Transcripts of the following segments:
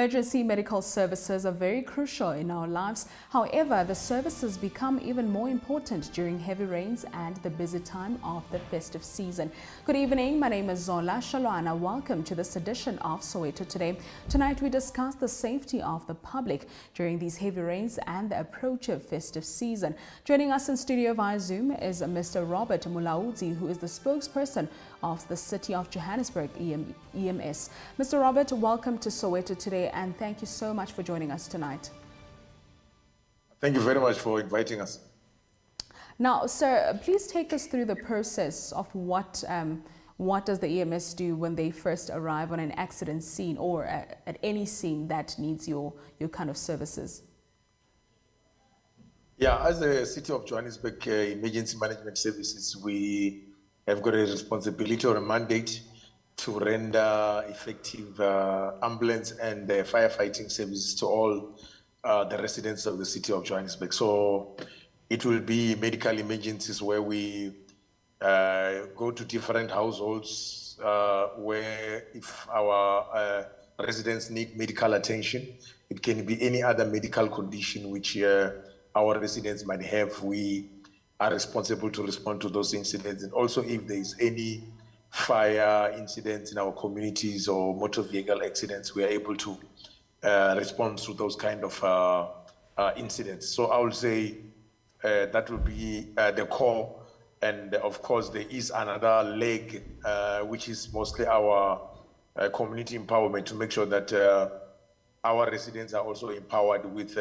Emergency medical services are very crucial in our lives. However, the services become even more important during heavy rains and the busy time of the festive season. Good evening. My name is Zola Shalwana. Welcome to this edition of Soweto Today. Tonight we discuss the safety of the public during these heavy rains and the approach of festive season. Joining us in studio via Zoom is Mr. Robert Mulaudzi, who is the spokesperson of the City of Johannesburg EMS. Mr. Robert, welcome to Soweto today and thank you so much for joining us tonight. Thank you very much for inviting us. Now, sir, please take us through the process of what um, what does the EMS do when they first arrive on an accident scene or at, at any scene that needs your, your kind of services? Yeah, as the City of Johannesburg uh, Emergency Management Services, we have got a responsibility or a mandate to render effective uh, ambulance and uh, firefighting services to all uh, the residents of the city of Johannesburg. So it will be medical emergencies where we uh, go to different households uh, where if our uh, residents need medical attention, it can be any other medical condition which our residents might have. We are responsible to respond to those incidents. And also if there is any fire incidents in our communities or motor vehicle accidents, we are able to uh, respond to those kind of uh, uh, incidents. So I would say uh, that will be uh, the core. And of course, there is another leg, uh, which is mostly our community empowerment to make sure that our residents are also empowered with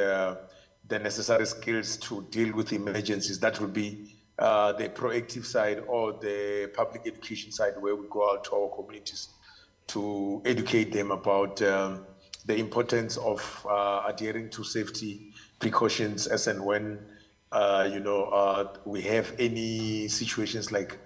the necessary skills to deal with emergencies. That will be uh, the proactive side or the public education side, where we go out to our communities to educate them about um, the importance of uh, adhering to safety precautions as and when uh, you know uh, we have any situations like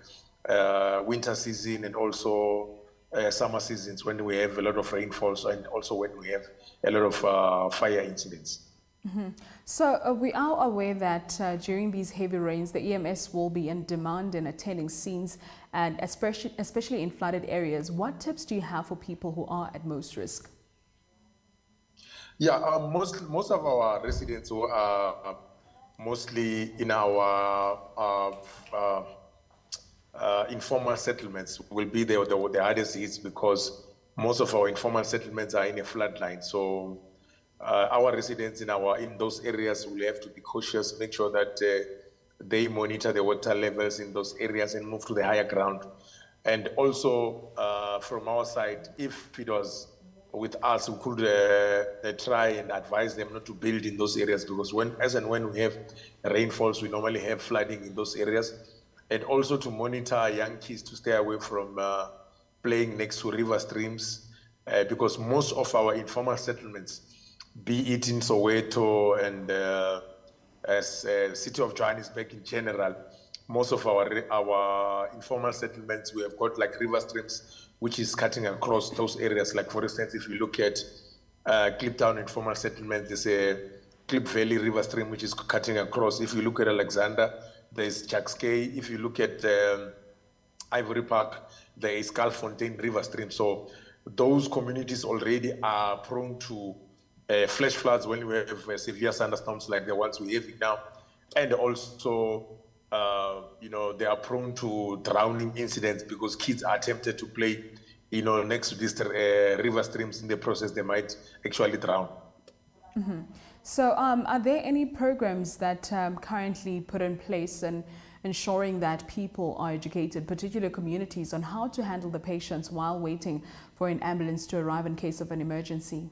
uh, winter season and also uh, summer seasons when we have a lot of rainfalls and also when we have a lot of fire incidents. Mm -hmm. So uh, we are aware that uh, during these heavy rains, the EMS will be in demand in attending scenes and especially, especially in flooded areas. What tips do you have for people who are at most risk? Yeah, uh, most, most of our residents who are uh, mostly in our uh, uh, informal settlements will be the, the, the hardest hits because most of our informal settlements are in a flood line. So uh, our residents in our in those areas will have to be cautious, make sure that uh, they monitor the water levels in those areas and move to the higher ground. And also uh, from our side, if it was with us, we could uh, uh, try and advise them not to build in those areas because when, as and when we have rainfalls, we normally have flooding in those areas. And also to monitor young kids to stay away from uh, playing next to river streams because most of our informal settlements be it in Soweto and uh, as uh, city of Johannesburg in general, most of our our informal settlements we have got like river streams which is cutting across those areas. Like for instance, if you look at uh, Kliptown informal settlement, there's a Klip Valley river stream which is cutting across. If you look at Alexandra, there's Jacks Jukskei. If you look at um, Ivory Park, there is Fontaine river stream. So those communities already are prone to uh, flash floods when we have uh, severe thunderstorms like the ones we have now, and also, uh, you know, they are prone to drowning incidents because kids are tempted to play, you know, next to these uh, river streams. In the process, they might actually drown. Mm -hmm. So, um, are there any programs that um, currently put in place and ensuring that people are educated, particular communities, on how to handle the patients while waiting for an ambulance to arrive in case of an emergency?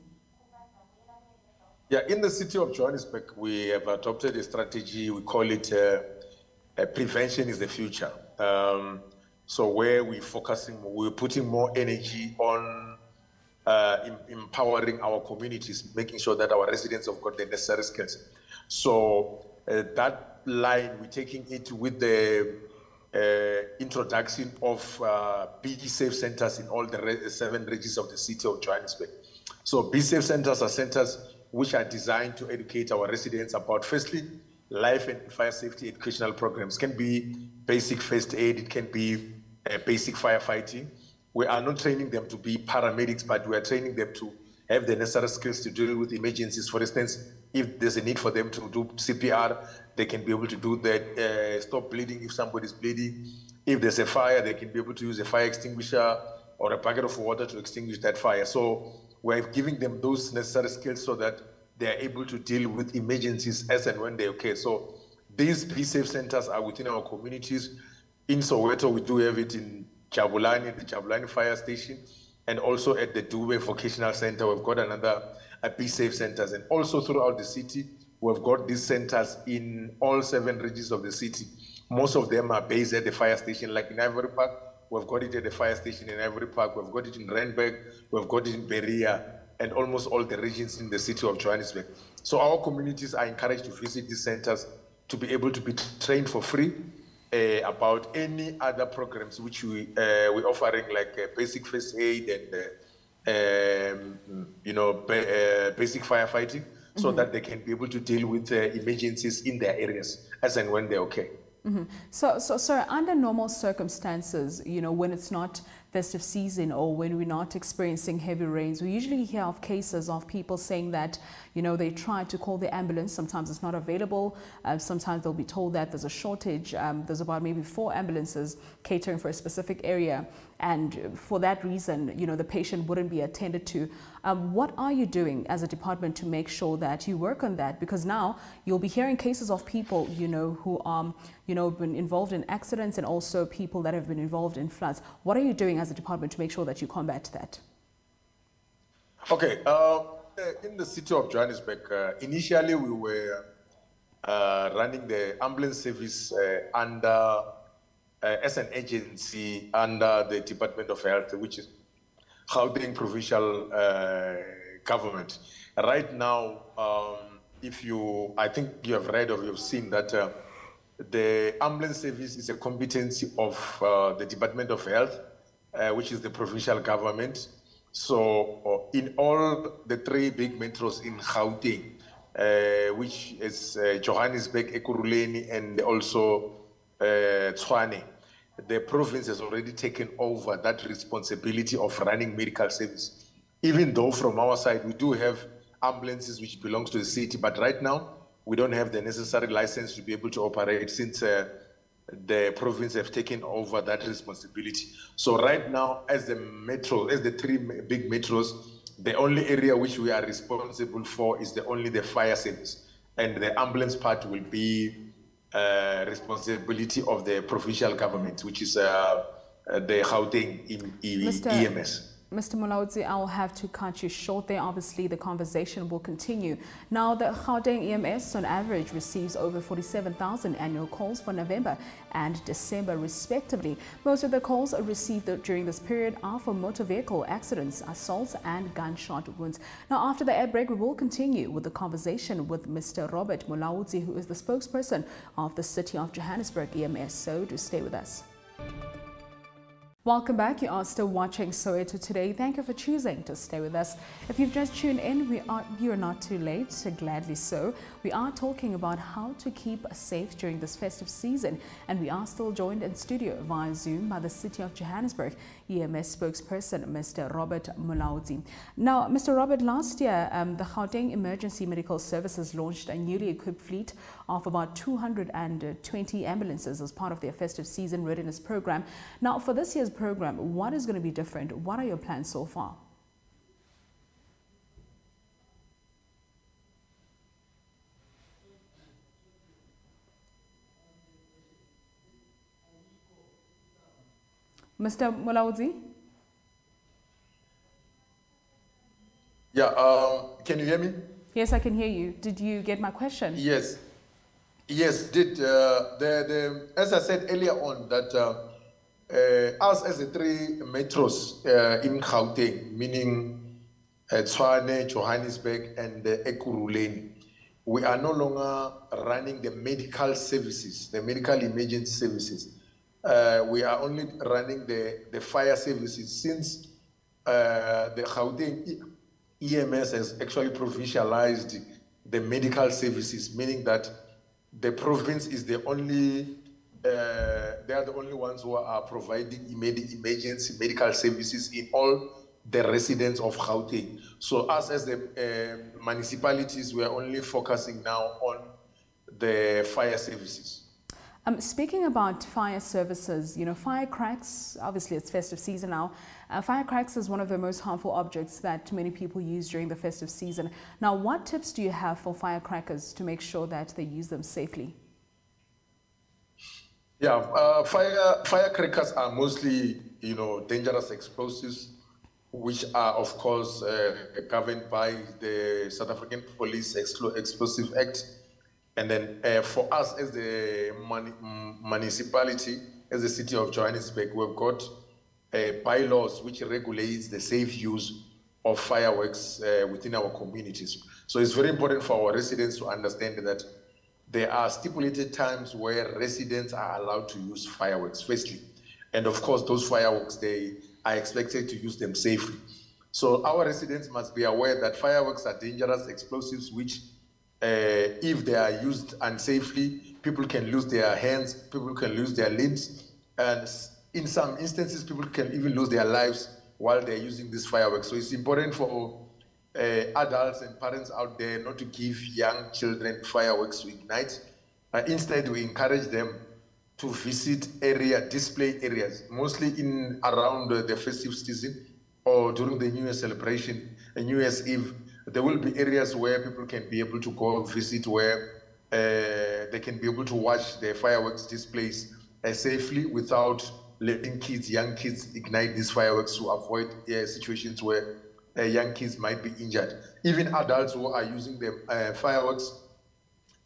Yeah, in the city of Johannesburg, we have adopted a strategy. We call it uh, uh, prevention is the future. Um, so where we're focusing, we're putting more energy on uh, in, empowering our communities, making sure that our residents have got the necessary skills. So uh, that line, we're taking it with the uh, introduction of uh, Safe centers in all the re seven regions of the city of Johannesburg. So Be-Safe centers are centers which are designed to educate our residents about, firstly, life and fire safety educational programs. It can be basic first aid, it can be uh, basic firefighting. We are not training them to be paramedics, but we are training them to have the necessary skills to deal with emergencies. For instance, if there's a need for them to do CPR, they can be able to do that, uh, stop bleeding if somebody's bleeding. If there's a fire, they can be able to use a fire extinguisher or a bucket of water to extinguish that fire. So we're giving them those necessary skills so that they're able to deal with emergencies as and when they occur. So these Be-Safe centers are within our communities. In Soweto, we do have it in Jabulani, the Jabulani Fire Station, and also at the Dube Vocational Center. We've got another Be-Safe centers. And also throughout the city, we've got these centers in all seven regions of the city. Most of them are based at the fire station, like in Ivory Park. We've got it at the fire station in Ivory Park. We've got it in Randburg. We've got it in Berea and almost all the regions in the city of Johannesburg. So our communities are encouraged to visit these centers to be able to be trained for free uh, about any other programs which we uh, we're offering, like uh, basic first aid and uh, um, you know ba- uh, basic firefighting, so mm-hmm. that they can be able to deal with uh, emergencies in their areas as and when they occur. Mm-hmm. So, so, so under normal circumstances, you know, when it's not festive season or when we're not experiencing heavy rains, we usually hear of cases of people saying that, you know, they try to call the ambulance. Sometimes it's not available. Uh, sometimes they'll be told that there's a shortage. Um, there's about maybe four ambulances catering for a specific area. And for that reason, you know, the patient wouldn't be attended to. Um, what are you doing as a department to make sure that you work on that? Because now you'll be hearing cases of people, you know, who are, you know, been involved in accidents and also people that have been involved in floods. What are you doing as a department to make sure that you combat that? Okay. Uh, in the city of Johannesburg, uh, initially we were uh, running the ambulance service uh, under uh, as an agency under the Department of Health, which is Gauteng provincial uh, government. Right now, um, if you, I think you have read or you've seen that the ambulance service is a competency of the Department of Health uh, which is the provincial government. So uh, in all the three big metros in Gauteng, uh, which is uh, Johannesburg, Ekurhuleni, and also uh, Tshwane, the province has already taken over that responsibility of running medical service. Even though from our side we do have ambulances which belongs to the city, but right now we don't have the necessary license to be able to operate since uh, the province have taken over that responsibility. So right now, as the metro, as the three big metros, the only area which we are responsible for is the only the fire service, and the ambulance part will be uh, responsibility of the provincial government, which is uh, uh the Gauteng EMS. Mr. Mulaudzi, I'll have to cut you short there. Obviously, the conversation will continue. Now, the Gauteng EMS on average receives over 47,000 annual calls for November and December, respectively. Most of the calls received during this period are for motor vehicle accidents, assaults, and gunshot wounds. Now, after the ad break, we will continue with the conversation with Mr. Robert Mulaudzi, who is the spokesperson of the City of Johannesburg EMS. So, do stay with us. Welcome back. You are still watching Soweto today. Thank you for choosing to stay with us. If you've just tuned in, we are you are not too late, So gladly so. We are talking about how to keep safe during this festive season, and we are still joined in studio via Zoom by the City of Johannesburg EMS spokesperson, Mr. Robert Mulaudzi. Now, Mr. Robert, last year, um, the Gauteng Emergency Medical Services launched a newly equipped fleet of about 220 ambulances as part of their festive season readiness program. Now, for this year's program, what is going to be different? What are your plans so far? Mr. Mulaudzi? Yeah, um, can you hear me? Yes, I can hear you. Did you get my question? Yes. Yes, did. Uh, the, the, as I said earlier on, that uh, uh, us as the three metros uh, in Gauteng, meaning uh, Tshwane, Johannesburg, and uh, Ekurhuleni, we are no longer running the medical services, the medical emergency services uh, we are only running the, the fire services since uh, the Gauteng EMS has actually provincialized the medical services, meaning that the province is the only, uh, they are the only ones who are providing emergency medical services in all the residents of Gauteng. So us as the uh, municipalities, we are only focusing now on the fire services. Um, speaking about fire services, you know, firecracks, obviously it's festive season now. Uh, firecracks is one of the most harmful objects that many people use during the festive season. Now, what tips do you have for firecrackers to make sure that they use them safely? Yeah, uh, fire, firecrackers are mostly, you know, dangerous explosives, which are, of course, uh, governed by the South African Police Explosive Act and then uh, for us as the municipality, as the city of Johannesburg, we've got uh, bylaws which regulates the safe use of fireworks uh, within our communities. So it's very important for our residents to understand that there are stipulated times where residents are allowed to use fireworks, firstly. And of course, those fireworks, they are expected to use them safely. So our residents must be aware that fireworks are dangerous explosives which uh, if they are used unsafely, people can lose their hands, people can lose their limbs, and in some instances, people can even lose their lives while they're using these fireworks. So it's important for uh, adults and parents out there not to give young children fireworks to ignite. Uh, instead, we encourage them to visit area display areas, mostly in around the festive season or during the New Year celebration, and New Year's Eve there will be areas where people can be able to go visit where uh, they can be able to watch the fireworks displays uh, safely without letting kids, young kids, ignite these fireworks to avoid uh, situations where uh, young kids might be injured. Even adults who are using the uh, fireworks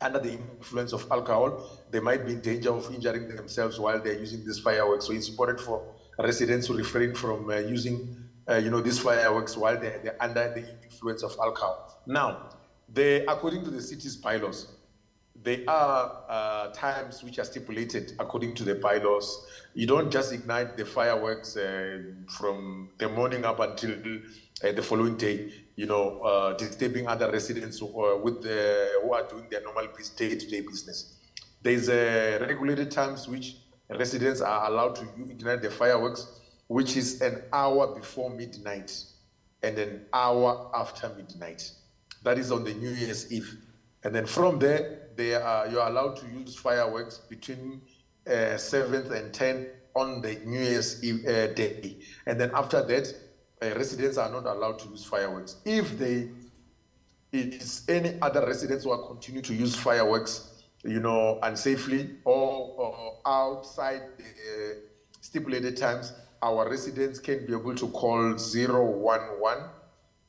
under the influence of alcohol, they might be in danger of injuring themselves while they're using these fireworks. So it's important for residents to refrain from uh, using, you know, these fireworks while they're, they're under the influence of alcohol. Now, they, according to the city's bylaws, there are uh, times which are stipulated according to the bylaws. You don't just ignite the fireworks uh, from the morning up until uh, the following day, you know, uh, disturbing other residents who, uh, with the, who are doing their normal day-to-day business. There's a regulated times which residents are allowed to ignite the fireworks, which is an hour before midnight and an hour after midnight. That is on the New Year's Eve. And then from there, they are, you're allowed to use fireworks between uh, 7th and 10th on the New Year's Eve uh, day. And then after that, uh, residents are not allowed to use fireworks. If they, it is any other residents who are continue to use fireworks, you know, unsafely or, or outside the stipulated times, our residents can be able to call 011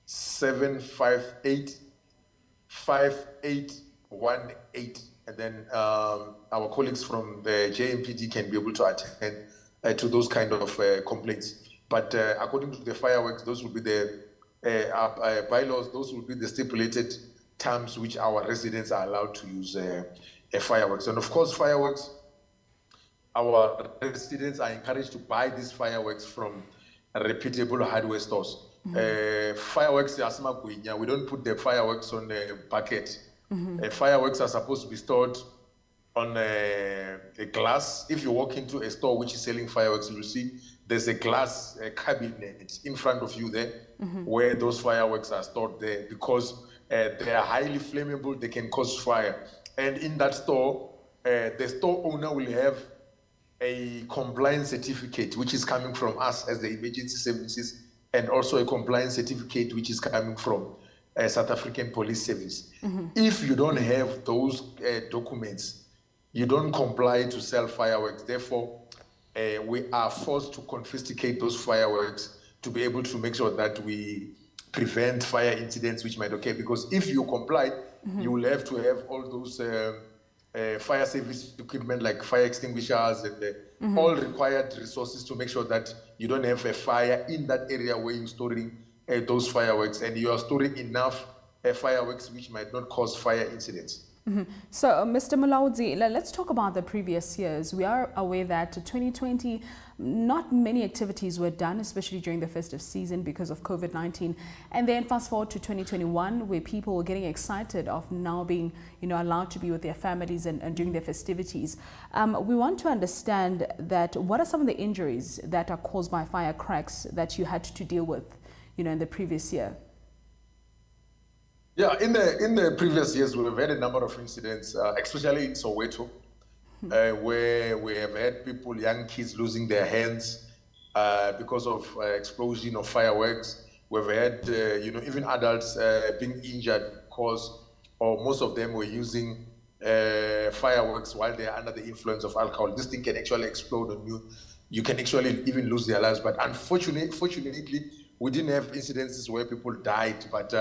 758 5818 and then um, our colleagues from the JMPD can be able to attend uh, to those kind of uh, complaints. But uh, according to the fireworks, those will be the uh, uh, bylaws, those will be the stipulated terms which our residents are allowed to use uh, fireworks. And of course, fireworks our residents are encouraged to buy these fireworks from reputable hardware stores. Mm-hmm. Uh, fireworks we don't put the fireworks on a bucket. Mm-hmm. Uh, fireworks are supposed to be stored on a, a, glass. If you walk into a store which is selling fireworks, you'll see there's a glass a cabinet in front of you there mm-hmm. where those fireworks are stored there because uh, they are highly flammable, they can cause fire. And in that store, uh, the store owner will have a compliance certificate, which is coming from us as the emergency services, and also a compliance certificate, which is coming from uh, South African Police Service. Mm-hmm. If you don't have those uh, documents, you don't comply to sell fireworks. Therefore, uh, we are forced to confiscate those fireworks to be able to make sure that we prevent fire incidents which might occur. Because if you comply, mm-hmm. you will have to have all those uh, uh, fire service equipment like fire extinguishers and uh, mm-hmm. all required resources to make sure that you don't have a fire in that area where you're storing uh, those fireworks and you are storing enough uh, fireworks which might not cause fire incidents. Mm-hmm. So, uh, Mr. Mulaudzi, let's talk about the previous years. We are aware that 2020, not many activities were done, especially during the festive season because of COVID 19. And then fast forward to 2021, where people were getting excited of now being you know, allowed to be with their families and, and doing their festivities. Um, we want to understand that what are some of the injuries that are caused by firecracks that you had to deal with? You know, in the previous year? Yeah, in the in the previous years, we've had a number of incidents, uh, especially in Soweto, uh, where we have had people, young kids, losing their hands uh, because of uh, explosion of fireworks. We've had, uh, you know, even adults uh, being injured because, or most of them were using fireworks while they are under the influence of alcohol. This thing can actually explode on you. You can actually even lose their lives. But unfortunately, fortunately, we didn't have incidences where people died, but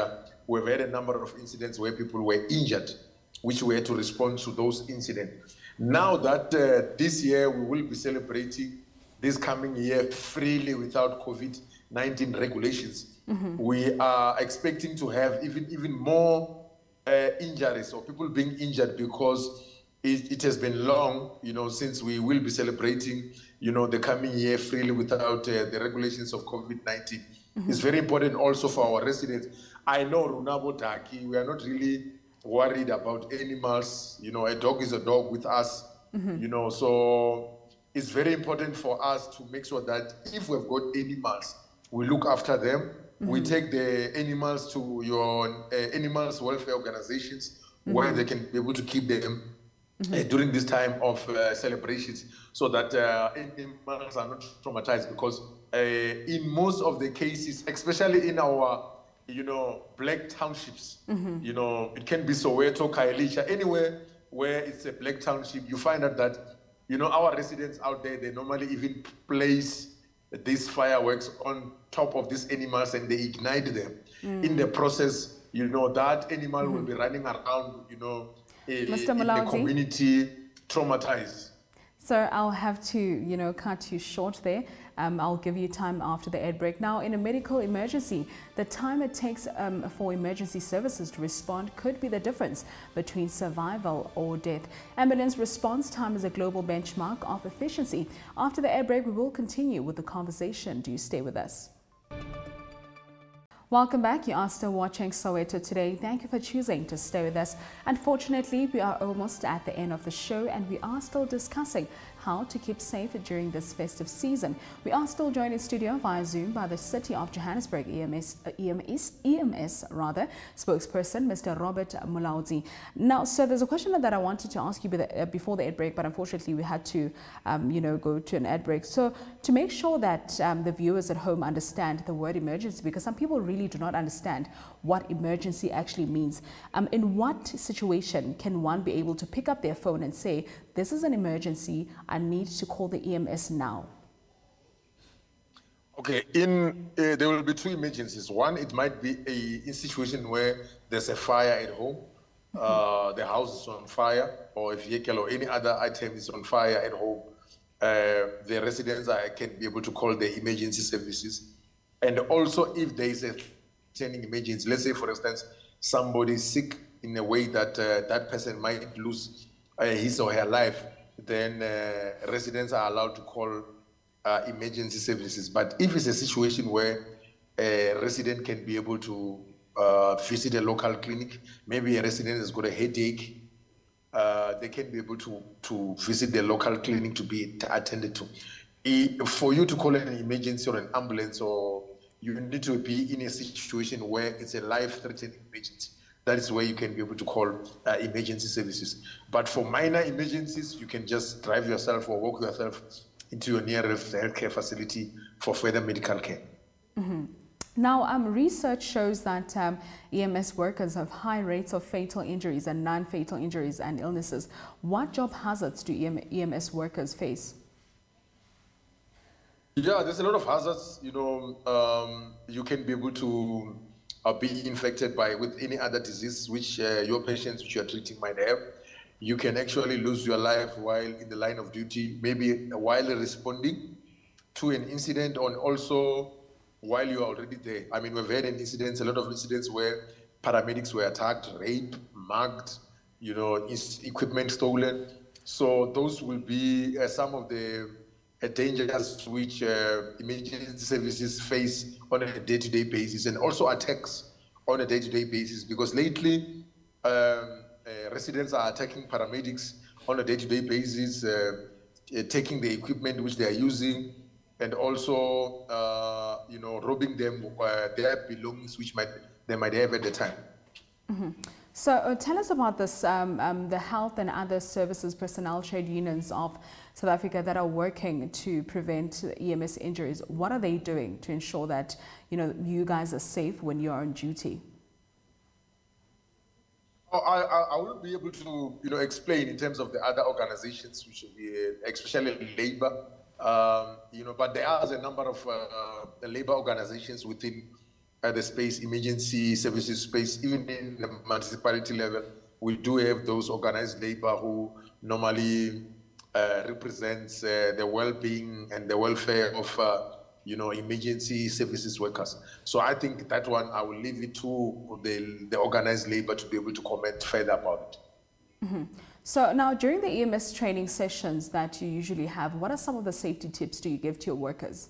we've had a number of incidents where people were injured, which we had to respond to those incidents. Now that uh, this year we will be celebrating this coming year freely without COVID 19 regulations, mm-hmm. we are expecting to have even, even more uh, injuries or people being injured because it, it, has been long, you know, since we will be celebrating, you know, the coming year freely without uh, the regulations of COVID 19. Mm-hmm. It's very important also for our residents. I know Runabo Taki, we are not really worried about animals. You know, a dog is a dog with us, mm-hmm. you know, so it's very important for us to make sure that if we've got animals, we look after them. Mm-hmm. We take the animals to your uh, animals welfare organizations mm-hmm. where they can be able to keep them uh, during this time of uh, celebrations so that uh, animals are not traumatized because uh, in most of the cases, especially in our you know, black townships. Mm-hmm. You know, it can be Soweto, Khayelitsha, anywhere where it's a black township. You find out that, you know, our residents out there, they normally even place these fireworks on top of these animals and they ignite them. Mm. In the process, you know, that animal mm-hmm. will be running around, you know, in, in the community traumatized. So I'll have to, you know, cut you short there. Um, I'll give you time after the ad break. Now, in a medical emergency, the time it takes um, for emergency services to respond could be the difference between survival or death. Ambulance response time is a global benchmark of efficiency. After the ad break, we will continue with the conversation. Do you stay with us? Welcome back. You are still watching Soweto today. Thank you for choosing to stay with us. Unfortunately, we are almost at the end of the show and we are still discussing how to keep safe during this festive season. We are still joined in studio via Zoom by the City of Johannesburg EMS, EMS, EMS rather, spokesperson, Mr. Robert Mulaudzi. Now, so there's a question that I wanted to ask you uh, before the ad break, but unfortunately we had to, um, you know, go to an ad break. So to make sure that um, the viewers at home understand the word emergency, because some people really do not understand what emergency actually means. Um, in what situation can one be able to pick up their phone and say, this is an emergency, I need to call the EMS now? Okay, in uh, there will be two emergencies. One, it might be a, a situation where there's a fire at home, uh, the house is on fire, or a vehicle or any other item is on fire at home. Uh, the residents are, can be able to call the emergency services. And also, if there is a turning emergency, let's say, for instance, somebody sick in a way that uh, that person might lose uh, his or her life, then uh, residents are allowed to call uh, emergency services. But if it's a situation where a resident can be able to uh, visit a local clinic, maybe a resident has got a headache, uh, they can be able to, to visit the local clinic to be attended to. For you to call an emergency or an ambulance, or you need to be in a situation where it's a life-threatening emergency that is where you can be able to call uh, emergency services. But for minor emergencies, you can just drive yourself or walk yourself into your nearest healthcare facility for further medical care. Mm-hmm. Now, um, research shows that um, EMS workers have high rates of fatal injuries and non-fatal injuries and illnesses. What job hazards do EMS workers face? Yeah, there's a lot of hazards. You know, um, you can be able to uh, be infected by with any other disease which uh, your patients which you are treating might have. You can actually lose your life while in the line of duty, maybe while responding to an incident, and also while you are already there. I mean, we've had an incidents, a lot of incidents where paramedics were attacked, raped, mugged, you know, equipment stolen. So those will be uh, some of the dangers which uh, emergency services face on a day-to-day basis and also attacks on a day-to-day basis because lately um, uh, residents are attacking paramedics on a day-to-day basis, uh, taking the equipment which they are using and also uh, you know, robbing them uh, their belongings, which might they might have at the time. Mm-hmm. So uh, tell us about this, um, um, the health and other services personnel trade unions of South Africa that are working to prevent EMS injuries. What are they doing to ensure that you know you guys are safe when you are on duty? Oh, I, will be able to you know explain in terms of the other organizations, which uh, especially labor. Um, you know, but there are a number of uh, labor organizations within uh, the space emergency services space, even in the municipality level, we do have those organized labor who normally uh, represents uh, the well-being and the welfare of uh, you know emergency services workers. So I think that one I will leave it to the, the organized labor to be able to comment further about it. Mm -hmm. So now during the EMS training sessions that you usually have, what are some of the safety tips do you give to your workers?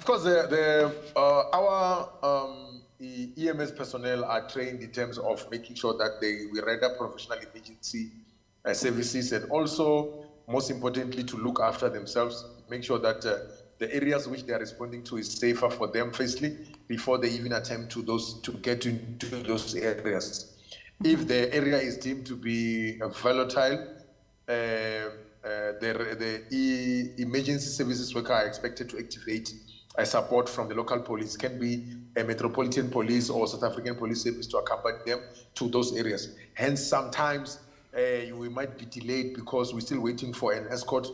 Of course, the, the, uh, our um, EMS personnel are trained in terms of making sure that they we render professional emergency uh, services and also, most importantly, to look after themselves, make sure that uh, the areas which they are responding to is safer for them, firstly, before they even attempt to those to get into those areas. If the area is deemed to be volatile, uh, uh, the, the e emergency services worker are expected to activate support from the local police, can be a metropolitan police or South African police service to accompany them to those areas. Hence, sometimes uh, we might be delayed because we're still waiting for an escort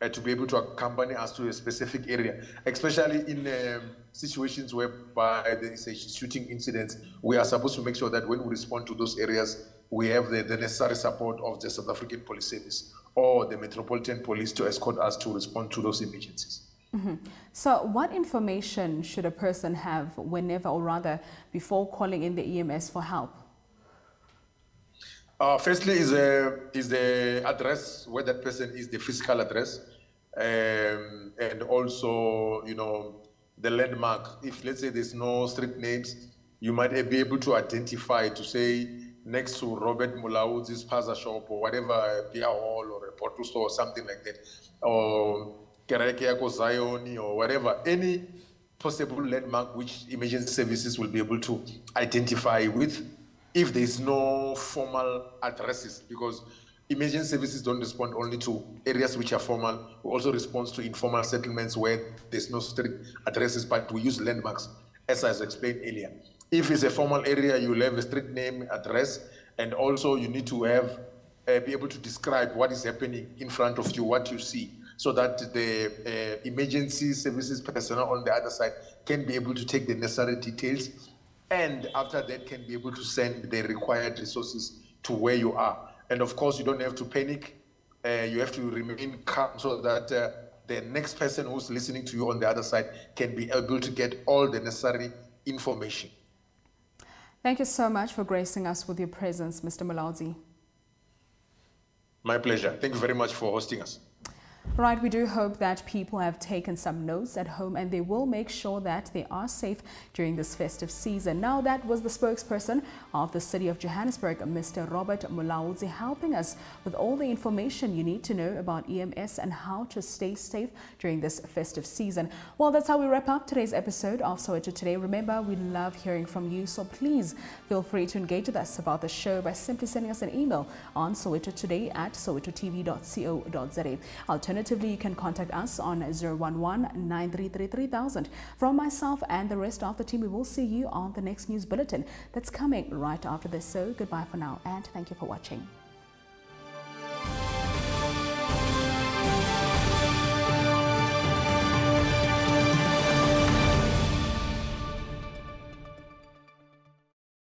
uh, to be able to accompany us to a specific area, especially in um, situations whereby there is a shooting incident. We are supposed to make sure that when we respond to those areas, we have the, the necessary support of the South African Police Service or the Metropolitan Police to escort us to respond to those emergencies. Mm -hmm. So, what information should a person have whenever, or rather, before calling in the EMS for help? Uh, firstly, is a is the address where that person is, the physical address, um, and also you know the landmark. If let's say there's no street names, you might be able to identify to say next to Robert Mulaudzi's Paza shop or whatever, a beer hall or a bottle store or something like that, or Zion or whatever, any possible landmark which emergency services will be able to identify with if there's no formal addresses because emergency services don't respond only to areas which are formal. We also respond to informal settlements where there's no strict addresses but we use landmarks as i explained earlier. If it's a formal area you'll have a street name address and also you need to have uh, be able to describe what is happening in front of you what you see so that the uh, emergency services personnel on the other side can be able to take the necessary details and after that can be able to send the required resources to where you are. And of course, you don't have to panic. Uh, you have to remain calm so that uh, the next person who's listening to you on the other side can be able to get all the necessary information. Thank you so much for gracing us with your presence, Mr. Mulaudzi. My pleasure. Thank you very much for hosting us. Right, we do hope that people have taken some notes at home and they will make sure that they are safe during this festive season. Now, that was the spokesperson of the City of Johannesburg, Mr. Robert Mulaudzi, helping us with all the information you need to know about EMS and how to stay safe during this festive season. Well, that's how we wrap up today's episode of Soweto Today. Remember, we love hearing from you, so please feel free to engage with us about the show by simply sending us an email on Soweto Today at sowetotv.co.za. Alternatively, Alternatively, you can contact us on 011-933-3000. From myself and the rest of the team, we will see you on the next news bulletin that's coming right after this. So goodbye for now and thank you for watching.